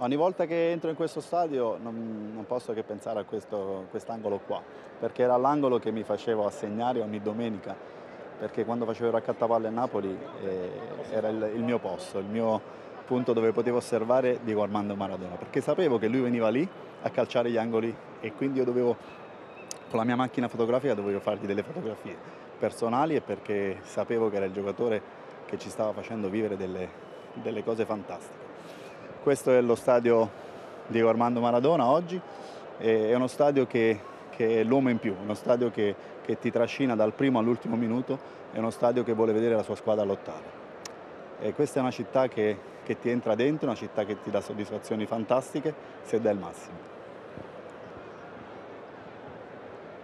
Ogni volta che entro in questo stadio non, non posso che pensare a questo, quest'angolo qua, perché era l'angolo che mi facevo assegnare ogni domenica, perché quando facevo il raccattapalle a Napoli eh, era il, il, mio posto, il mio punto dove potevo osservare Diego Armando Maradona, perché sapevo che lui veniva lì a calciare gli angoli e quindi io dovevo, con la mia macchina fotografica dovevo fargli delle fotografie personali e perché sapevo che era il giocatore che ci stava facendo vivere delle, delle cose fantastiche. Questo è lo stadio Diego Armando Maradona oggi, è uno stadio che, che è l'uomo in più, uno stadio che, che ti trascina dal primo all'ultimo minuto, è uno stadio che vuole vedere la sua squadra lottare. E questa è una città che, che ti entra dentro, una città che ti dà soddisfazioni fantastiche se dà il massimo.